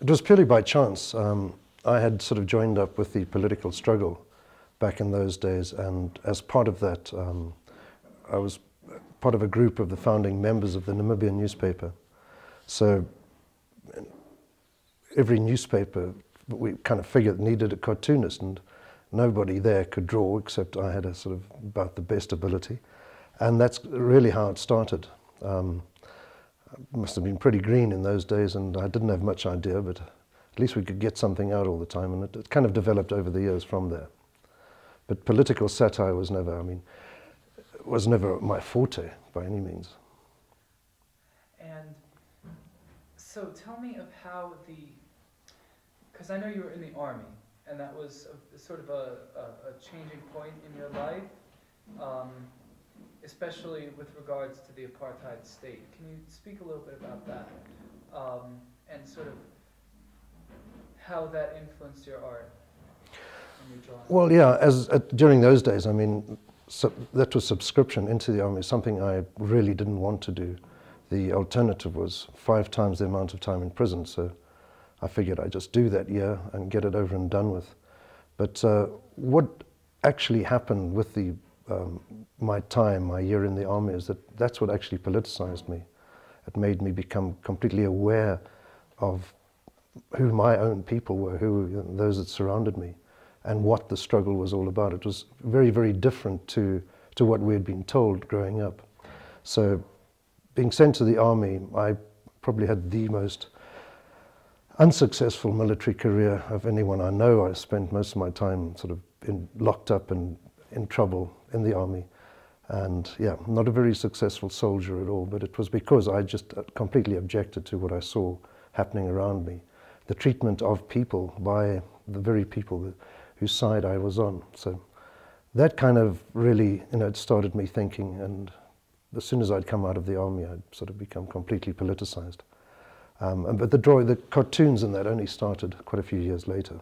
It was purely by chance. Um, I had sort of joined up with the political struggle back in those days, and as part of that, um, I was part of a group of the founding members of the Namibian newspaper. So every newspaper we kind of figured needed a cartoonist, and nobody there could draw except I had a sort of about the best ability, and that's really how it started. Um, must have been pretty green in those days, and I didn't have much idea, but at least we could get something out all the time, and it, it kind of developed over the years from there. But political satire was never, I mean, was never my forte by any means. And so tell me of how the, because I know you were in the army, and that was a, sort of a, a, a, changing point in your life, um, especially with regards to the apartheid state. Can you speak a little bit about that um, and sort of how that influenced your art? Well, yeah, as uh, during those days, I mean, that was subscription into the army, something I really didn't want to do. The alternative was five times the amount of time in prison, so I figured I'd just do that year and get it over and done with. But uh, what actually happened with the, um, my time, my year in the army, is that that's what actually politicized me. It made me become completely aware of who my own people were, who you know, those that surrounded me and what the struggle was all about. It was very, very different to, to what we had been told growing up. So being sent to the army, I probably had the most unsuccessful military career of anyone I know. I spent most of my time sort of in, locked up and in trouble in the army. And yeah, not a very successful soldier at all, but it was because I just completely objected to what I saw happening around me. The treatment of people by the very people whose side I was on. So that kind of really, you know, it started me thinking. And as soon as I'd come out of the army, I'd sort of become completely politicized. Um, but the drawing, the cartoons in that only started quite a few years later.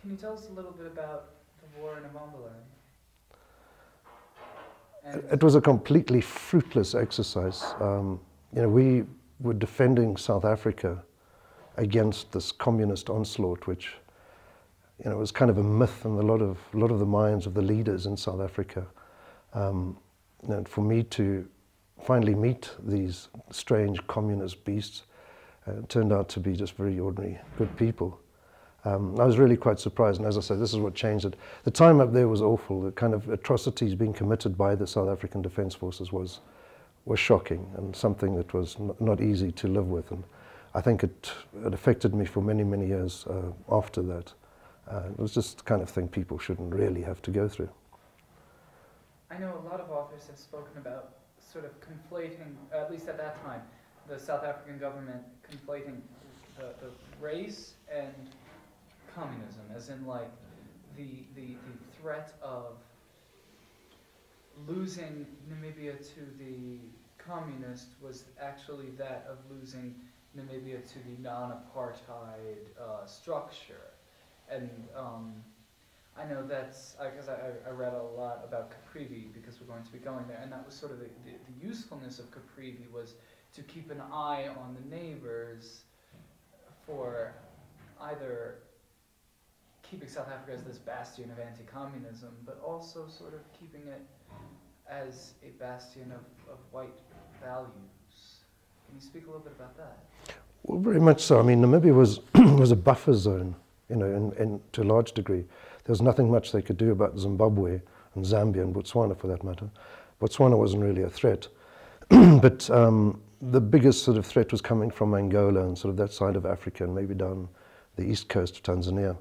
Can you tell us a little bit about the war in Ovamboland? It was a completely fruitless exercise. Um, you know, we were defending South Africa against this communist onslaught, which you know, was kind of a myth in a lot of, a lot of the minds of the leaders in South Africa. Um, and for me to finally meet these strange communist beasts uh, turned out to be just very ordinary, good people. Um, I was really quite surprised, and as I said, this is what changed it. The time up there was awful. The kind of atrocities being committed by the South African Defence Forces was, was shocking and something that was not easy to live with. And I think it, it affected me for many, many years uh, after that. Uh, it was just the kind of thing people shouldn't really have to go through. I know a lot of authors have spoken about sort of conflating, at least at that time, the South African government conflating the, the race and communism, as in like the, the, the threat of losing Namibia to the communists was actually that of losing Namibia to the non-apartheid uh, structure. And um, I know that's because I, I, I, read a lot about Caprivi because we're going to be going there, and that was sort of the, the, the, usefulness of Caprivi was to keep an eye on the neighbors for either keeping South Africa as this bastion of anti-communism, but also sort of keeping it as a bastion of, of white values. Can you speak a little bit about that? Well, very much so. I mean, Namibia was was a buffer zone you know, and, in, to a large degree. There was nothing much they could do about Zimbabwe and Zambia and Botswana for that matter. Botswana wasn't really a threat. but um, the biggest sort of threat was coming from Angola and sort of that side of Africa and maybe down the east coast of Tanzania.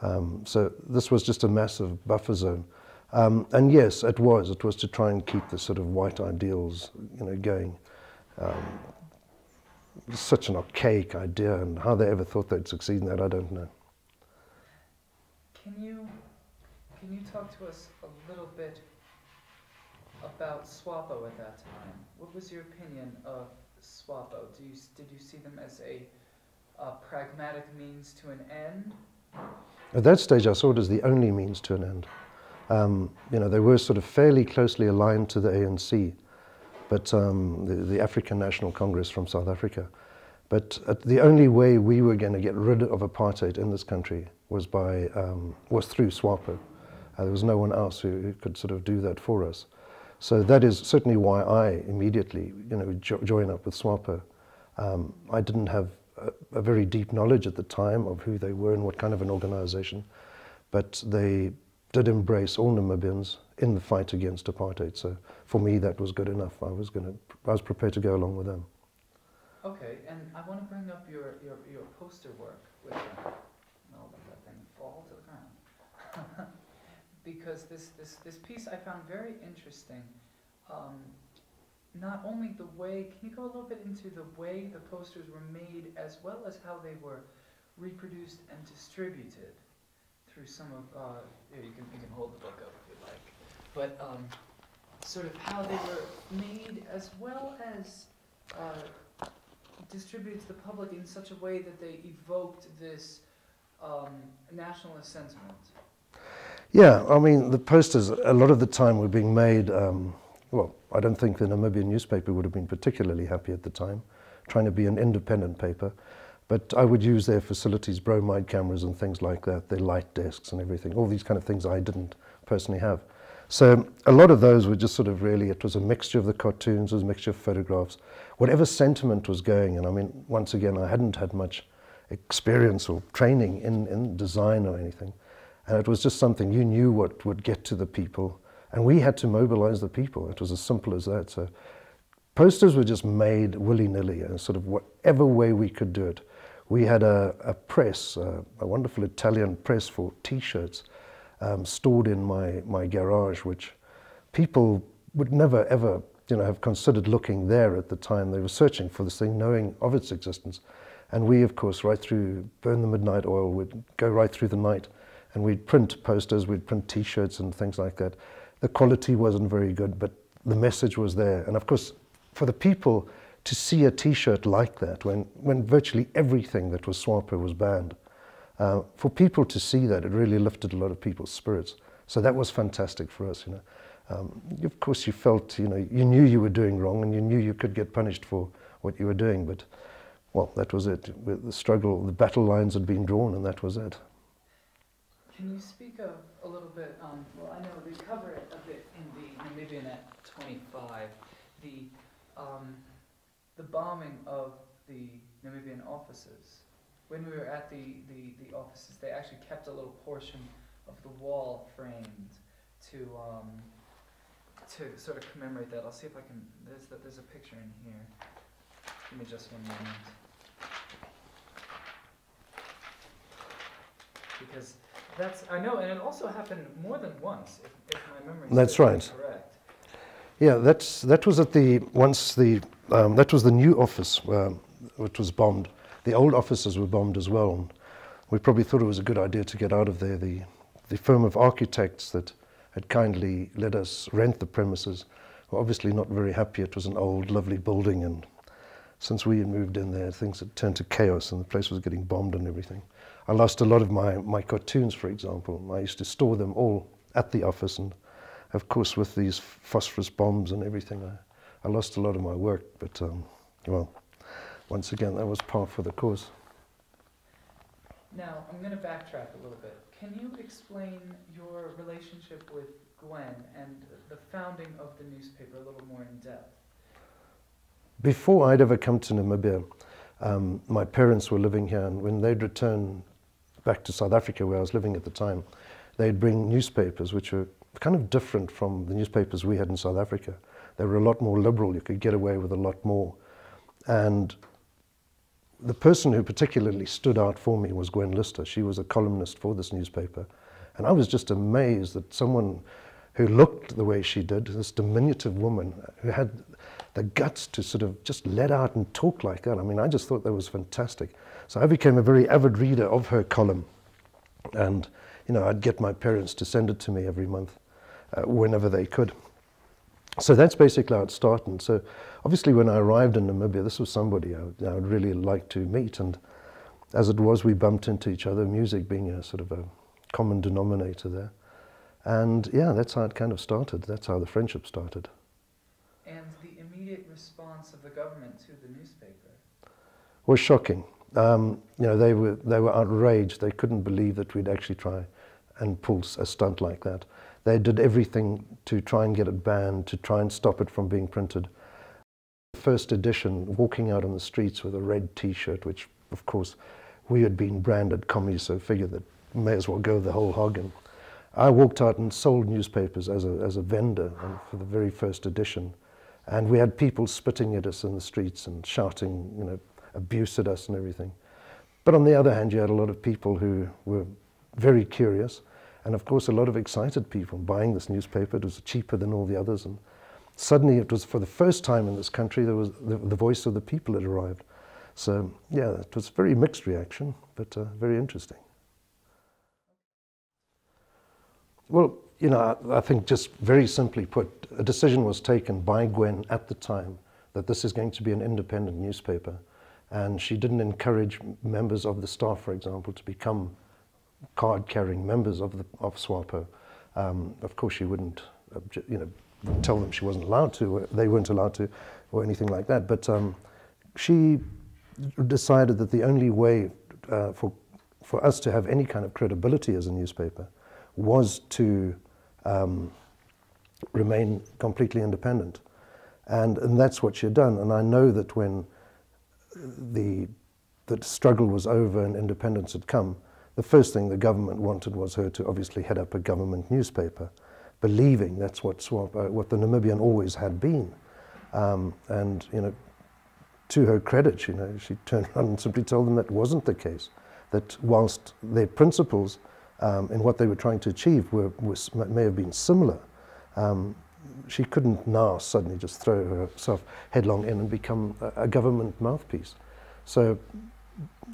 Um, so this was just a massive buffer zone. Um, and yes, it was. It was to try and keep the sort of white ideals, you know, going. Um, such an archaic idea, and how they ever thought they'd succeed in that, I don't know. Can you can you talk to us a little bit about SWAPO at that time? What was your opinion of SWAPO? Do you, did you see them as a, a pragmatic means to an end? At that stage, I saw it as the only means to an end. Um, you know, they were sort of fairly closely aligned to the ANC, but um, the, the, African National Congress from South Africa. But uh, the only way we were going to get rid of apartheid in this country was by um, was through SWAPO. Uh, there was no one else who, who, could sort of do that for us. So that is certainly why I immediately, you know, jo joined up with SWAPO. Um, I didn't have a, very deep knowledge at the time of who they were and what kind of an organization, but they did embrace all Namibians in the fight against apartheid. So for me, that was good enough. I was going to, I was prepared to go along with them. Okay, and I want to bring up your, your, your poster work with them. No, let that thing fall to the ground. because this, this, this piece I found very interesting. Um, not only the way, can you go a little bit into the way the posters were made as well as how they were reproduced and distributed through some of, uh, you can, you can hold the book up if you like, but um, sort of how they were made as well as uh, distributed to the public in such a way that they evoked this um, nationalist sentiment? Yeah, I mean, the posters, a lot of the time were being made, um, well, I don't think the Namibian newspaper would have been particularly happy at the time, trying to be an independent paper. But I would use their facilities, bromide cameras and things like that, their light desks and everything, all these kind of things I didn't personally have. So a lot of those were just sort of really, it was a mixture of the cartoons, it was a mixture of photographs, whatever sentiment was going. And I mean, once again, I hadn't had much experience or training in, in design or anything. And it was just something you knew what would get to the people. And we had to mobilize the people. It was as simple as that. So posters were just made willy-nilly, in sort of whatever way we could do it. We had a, a press, uh, a wonderful Italian press for T-shirts um, stored in my, my garage, which people would never ever you know, have considered looking there at the time. They were searching for this thing, knowing of its existence. And we, of course, right through Burn the Midnight Oil, would go right through the night and we'd print posters, we'd print T-shirts and things like that. The quality wasn't very good, but the message was there. And of course, for the people to see a T-shirt like that, when, when virtually everything that was SWAPO was banned, uh, for people to see that, it really lifted a lot of people's spirits. So that was fantastic for us, you know. Um, of course, you felt, you know, you knew you were doing wrong and you knew you could get punished for what you were doing, but, well, that was it. The struggle, the battle lines had been drawn and that was it. Can you speak of a little bit, um, well, I know we cover it the Namibian at 25, the, um, the bombing of the Namibian offices. When we were at the, the, the offices, they actually kept a little portion of the wall framed to, um, to sort of commemorate that. I'll see if I can, there's, there's a picture in here. Give me just one moment. Because that's, I know, and it also happened more than once, if, if my memory That's right. correct. Yeah, that's, that was at the, once the, um, that was the new office um, which was bombed. The old offices were bombed as well. And we probably thought it was a good idea to get out of there. The, the firm of architects that had kindly let us rent the premises were obviously not very happy. It was an old, lovely building, and since we had moved in there, things had turned to chaos and the place was getting bombed and everything. I lost a lot of my, my cartoons, for example. I used to store them all at the office, and of course, with these phosphorus bombs and everything, I, I lost a lot of my work. But, um, well, once again, that was part for the course. Now, I'm going to backtrack a little bit. Can you explain your relationship with Gwen and the founding of the newspaper a little more in depth? Before I'd ever come to Namibia, um, my parents were living here, and when they'd return back to South Africa, where I was living at the time, they'd bring newspapers which were kind of different from the newspapers we had in South Africa. They were a lot more liberal. You could get away with a lot more. And the person who particularly stood out for me was Gwen Lister. She was a columnist for this newspaper. And I was just amazed that someone who looked the way she did, this diminutive woman who had the guts to sort of just let out and talk like that. I mean, I just thought that was fantastic. So I became a very avid reader of her column. And, you know, I'd get my parents to send it to me every month, uh, whenever they could. So that's basically how it started. So obviously when I arrived in Namibia, this was somebody I would, I would really like to meet. And as it was, we bumped into each other, music being a sort of a common denominator there. And yeah, that's how it kind of started. That's how the friendship started. And the immediate response of the government to the newspaper? was shocking. Um, you know, they were, they were outraged. They couldn't believe that we'd actually try and pull a stunt like that. They did everything to try and get it banned, to try and stop it from being printed. First edition, walking out on the streets with a red T-shirt, which of course we had been branded commies, so figured that may as well go the whole hog. And I walked out and sold newspapers as a, as a vendor uh, for the very first edition. And we had people spitting at us in the streets and shouting, you know, abuse at us and everything. But on the other hand, you had a lot of people who were very curious, and of course, a lot of excited people buying this newspaper. It was cheaper than all the others, and suddenly it was for the first time in this country there was the, the voice of the people had arrived. So yeah, it was a very mixed reaction, but uh, very interesting. Well, you know, I, I think just very simply put, a decision was taken by Gwen at the time that this is going to be an independent newspaper. And she didn't encourage members of the staff, for example, to become card-carrying members of, the, of SWAPO. Um, of course, she wouldn't, you know, tell them she wasn't allowed to, they weren't allowed to, or anything like that. But um, she decided that the only way uh, for, for us to have any kind of credibility as a newspaper was to um, remain completely independent. And, and that's what she had done. And I know that when the, the struggle was over and independence had come, the first thing the government wanted was her to obviously head up a government newspaper, believing that's what, Swap, uh, what the Namibian always had been. Um, and, you know, to her credit, you know, she turned around and simply told them that wasn't the case. That whilst their principles um, in what they were trying to achieve were, was, may have been similar, um, she couldn't now suddenly just throw herself headlong in and become a, a government mouthpiece. So,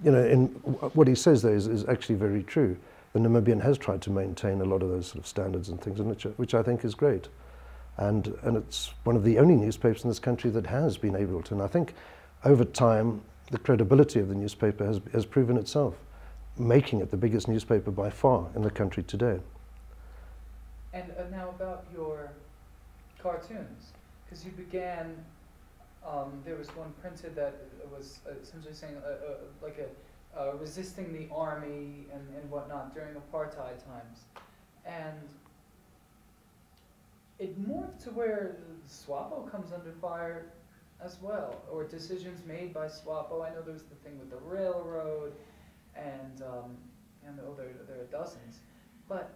you know, in, what he says there is, is actually very true. The Namibian has tried to maintain a lot of those sort of standards and things, which, which I think is great. And, and it's one of the only newspapers in this country that has been able to. And I think over time, the credibility of the newspaper has, has proven itself, making it the biggest newspaper by far in the country today. And uh, now about your cartoons, because you began, um, there was one printed that was essentially saying uh, uh, like a uh, resisting the army and, and whatnot during apartheid times. And it morphed to where SWAPO comes under fire as well, or decisions made by SWAPO. I know there was the thing with the railroad, and um, and oh, there, there are dozens. But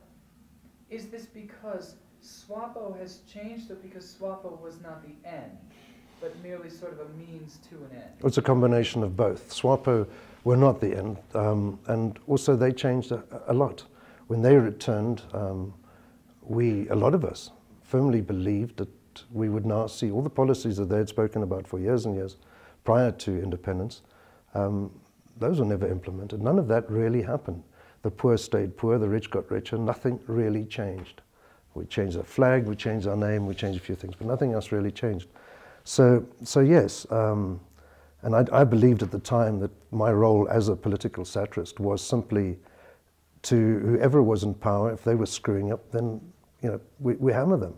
is this because SWAPO has changed, or because SWAPO was not the end, but merely sort of a means to an end? It's a combination of both. SWAPO were not the end, um, and also they changed a, a lot. When they returned, um, we, a lot of us, firmly believed that we would now see all the policies that they had spoken about for years and years prior to independence. Um, those were never implemented. None of that really happened. The poor stayed poor, the rich got richer, nothing really changed. We changed our flag, we changed our name, we changed a few things, but nothing else really changed. So, so yes, um, and I, I, believed at the time that my role as a political satirist was simply to whoever was in power, if they were screwing up, then you know we, we hammer them.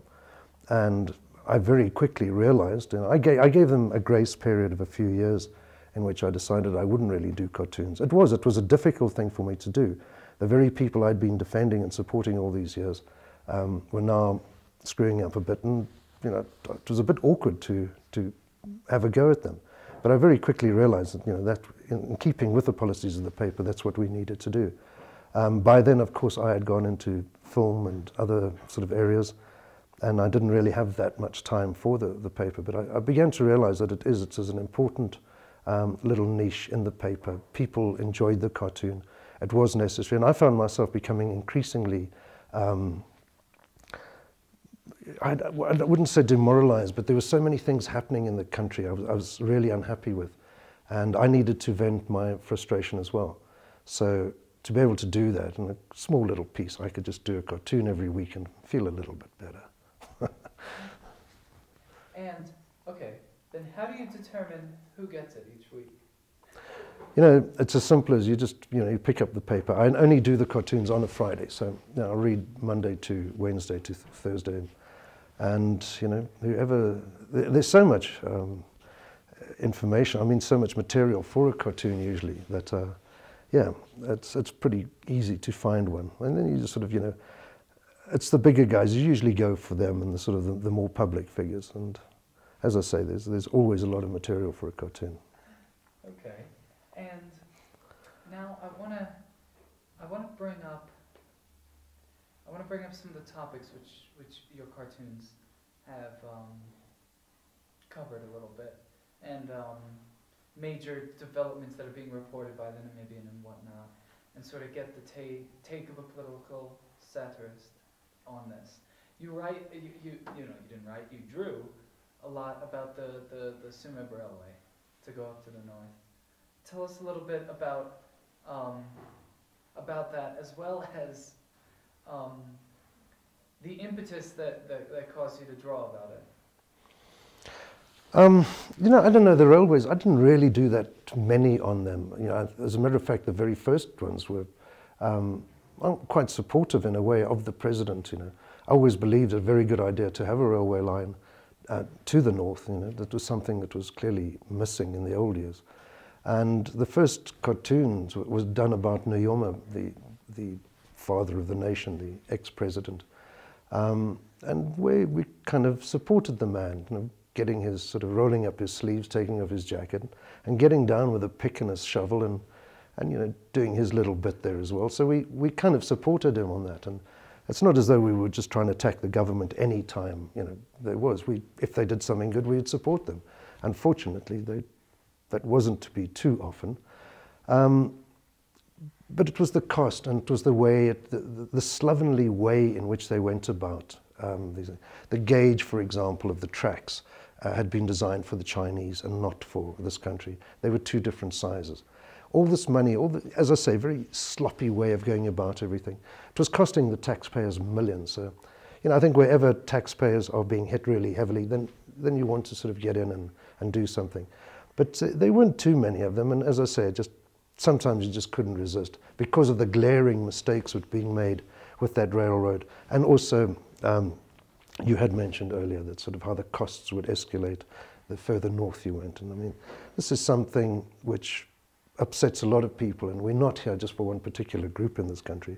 And I very quickly realized, and I gave, I gave them a grace period of a few years in which I decided I wouldn't really do cartoons. It was, it was a difficult thing for me to do. The very people I'd been defending and supporting all these years um, were now screwing up a bit, and you know, it was a bit awkward to, to have a go at them. But I very quickly realized that, you know, that in keeping with the policies of the paper, that's what we needed to do. Um, by then, of course, I had gone into film and other sort of areas, and I didn't really have that much time for the, the paper, but I, I began to realize that it is, it is an important um, little niche in the paper. People enjoyed the cartoon. It was necessary, and I found myself becoming increasingly, um, I, I, wouldn't say demoralized, but there were so many things happening in the country I was, I was really unhappy with, and I needed to vent my frustration as well. So to be able to do that in a small little piece, I could just do a cartoon every week and feel a little bit better. and, okay, then how do you determine who gets it each week? You know, it's as simple as you just, you know, you pick up the paper. I only do the cartoons on a Friday, so you know, I'll read Monday to Wednesday to th Thursday. And, you know, whoever, there's so much um, information. I mean, so much material for a cartoon usually that, uh, yeah, it's, it's pretty easy to find one. And then you just sort of, you know, it's the bigger guys. You usually go for them and the sort of the, the more public figures. And as I say, there's, there's always a lot of material for a cartoon. Okay. And now I want to I want to bring up I want to bring up some of the topics which which your cartoons have um, covered a little bit and um, major developments that are being reported by the Namibian and whatnot, and sort of get the ta- take of a political satirist on this. You write, you, you, you know, you didn't write, you drew a lot about the, the, the Tsumeb Railway to go up to the north. Tell us a little bit about, um, about that, as well as um, the impetus that, that, that caused you to draw about it. Um, you know, I don't know, the railways, I didn't really do that many on them. You know, as a matter of fact, the very first ones were um, quite supportive in a way of the president, you know. I always believed a very good idea to have a railway line uh, to the north, you know, that was something that was clearly missing in the old years. And the first cartoons was done about Nujoma, the, the father of the nation, the ex-president. Um, and we, we kind of supported the man, you know, getting his sort of rolling up his sleeves, taking off his jacket, and getting down with a pick and a shovel and, and you know, doing his little bit there as well. So we, we kind of supported him on that. And it's not as though we were just trying to attack the government any time, you know, there was. We, if they did something good, we'd support them. Unfortunately, they, that wasn't to be too often. Um, but it was the cost and it was the way, it, the, the, slovenly way in which they went about. Um, these, the gauge, for example, of the tracks uh, had been designed for the Chinese and not for this country. They were two different sizes. All this money, all the, as I say, very sloppy way of going about everything. It was costing the taxpayers millions. So, you know, I think wherever taxpayers are being hit really heavily, then, then you want to sort of get in and, and do something. But uh, weren't too many of them, and as I say, just sometimes you just couldn't resist because of the glaring mistakes that were being made with that railroad, and also um, you had mentioned earlier that sort of how the costs would escalate the further north you went. And I mean, this is something which upsets a lot of people, and we're not here just for one particular group in this country.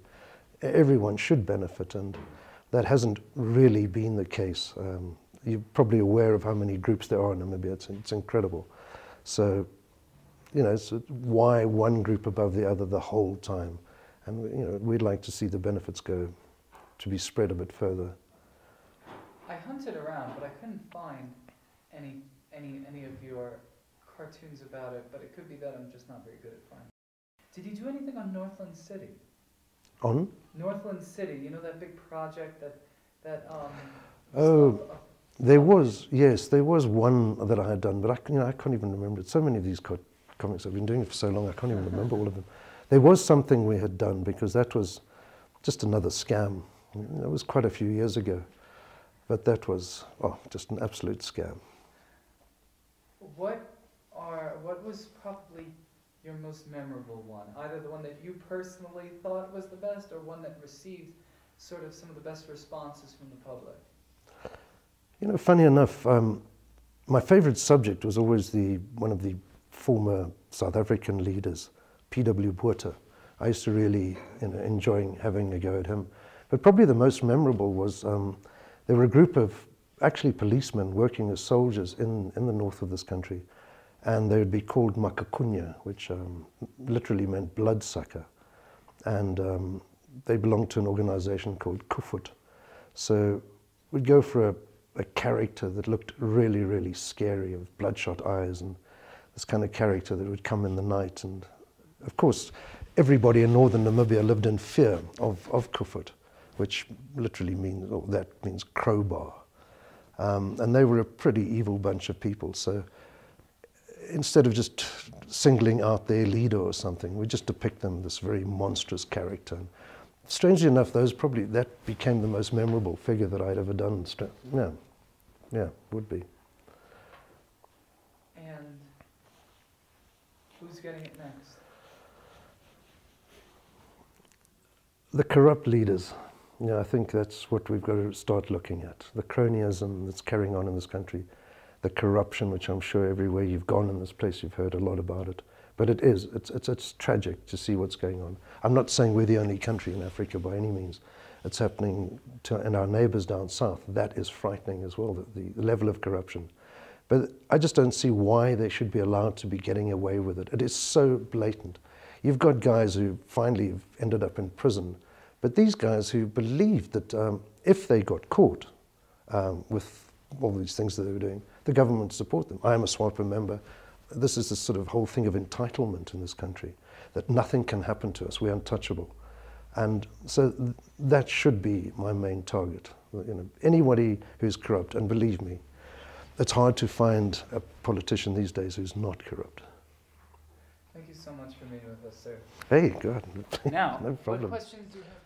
Everyone should benefit, and that hasn't really been the case. Um, you're probably aware of how many groups there are in Namibia. It's, it's incredible. So, you know, so why one group above the other the whole time? And, you know, we'd like to see the benefits go to be spread a bit further. I hunted around, but I couldn't find any any any of your cartoons about it. But it could be that I'm just not very good at finding. Did you do anything on Northland City? On? Northland City. You know that big project that that um. Oh. There was, yes, there was one that I had done, but I, you know, I can't even remember it. So many of these co comics, I've been doing it for so long, I can't even remember all of them. There was something we had done because that was just another scam. It was quite a few years ago. But that was oh, just an absolute scam. What are what was probably your most memorable one? Either the one that you personally thought was the best, or one that received sort of some of the best responses from the public. You know, funny enough, um, my favorite subject was always the one of the former South African leaders, P.W. Botha. I used to really you know, enjoy having a go at him. But probably the most memorable was um, there were a group of actually policemen working as soldiers in, in the north of this country, and they would be called Makakunya, which um, literally meant bloodsucker. And um, they belonged to an organization called Koevoet. So we'd go for a, a character that looked really, really scary, with bloodshot eyes, and this kind of character that would come in the night. And of course, everybody in northern Namibia lived in fear of, of Koevoet which literally means, or that means crowbar. Um, and they were a pretty evil bunch of people. So instead of just singling out their leader or something, we just depict them this very monstrous character. And strangely enough, those probably that became the most memorable figure that I'd ever done. Yeah, yeah, would be. And who's getting it next? The corrupt leaders. Yeah, I think that's what we've got to start looking at. The cronyism that's carrying on in this country. the corruption, which I'm sure everywhere you've gone in this place, you've heard a lot about it. But it is, it's, it's, it's tragic to see what's going on. I'm not saying we're the only country in Africa by any means. It's happening to, in our neighbors down south. That is frightening as well, the, the level of corruption. But I just don't see why they should be allowed to be getting away with it. It is so blatant. You've got guys who finally ended up in prison, but these guys who believed that um, if they got caught um, with all these things that they were doing, the government would support them. I am a SWAPO member. This is this sort of whole thing of entitlement in this country, that nothing can happen to us, we're untouchable. And so th that should be my main target. You know, anybody who's corrupt, and believe me, it's hard to find a politician these days who's not corrupt. Thank you so much for meeting with us, sir. Hey, God. Now, no problem. what questions do you have